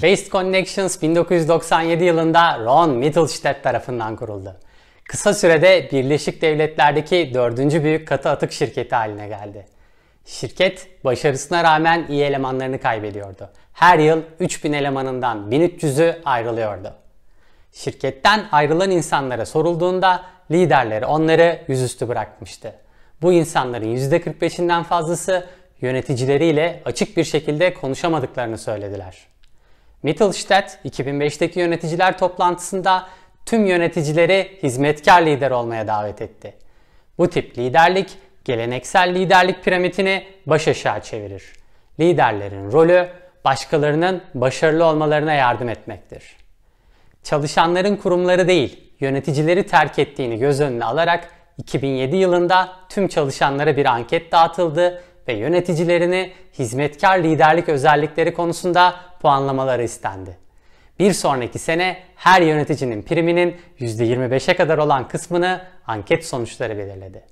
Waste Connections 1997 yılında Ron Mittelstadt tarafından kuruldu. Kısa sürede Birleşik Devletler'deki dördüncü büyük katı atık şirketi haline geldi. Şirket başarısına rağmen iyi elemanlarını kaybediyordu. Her yıl 3000 elemanından 1300'ü ayrılıyordu. Şirketten ayrılan insanlara sorulduğunda liderleri onları yüzüstü bırakmıştı. Bu insanların %45'inden fazlası yöneticileriyle açık bir şekilde konuşamadıklarını söylediler. Mittelstadt 2005'teki yöneticiler toplantısında tüm yöneticileri hizmetkar lider olmaya davet etti. Bu tip liderlik geleneksel liderlik piramidini baş aşağı çevirir. Liderlerin rolü başkalarının başarılı olmalarına yardım etmektir. Çalışanların kurumları değil, yöneticileri terk ettiğini göz önüne alarak 2007 yılında tüm çalışanlara bir anket dağıtıldı ve yöneticilerini hizmetkar liderlik özellikleri konusunda puanlamaları istendi. Bir sonraki sene her yöneticinin priminin %25'e kadar olan kısmını anket sonuçları belirledi.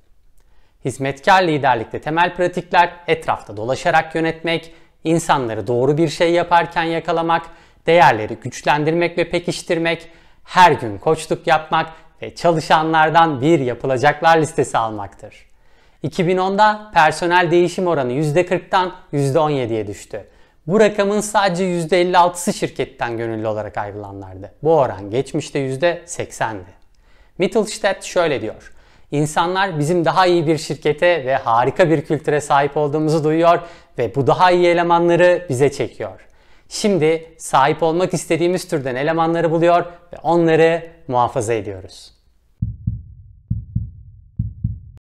Hizmetkar liderlikte temel pratikler etrafta dolaşarak yönetmek, insanları doğru bir şey yaparken yakalamak, değerleri güçlendirmek ve pekiştirmek, her gün koçluk yapmak ve çalışanlardan bir yapılacaklar listesi almaktır. 2010'da personel değişim oranı %40'tan %17'ye düştü. Bu rakamın sadece %56'sı şirketten gönüllü olarak ayrılanlardı. Bu oran geçmişte %80'di. Mittelstadt şöyle diyor. İnsanlar bizim daha iyi bir şirkete ve harika bir kültüre sahip olduğumuzu duyuyor ve bu daha iyi elemanları bize çekiyor. Şimdi sahip olmak istediğimiz türden elemanları buluyor ve onları muhafaza ediyoruz.